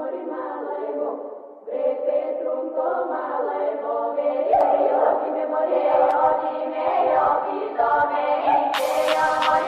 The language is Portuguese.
Mori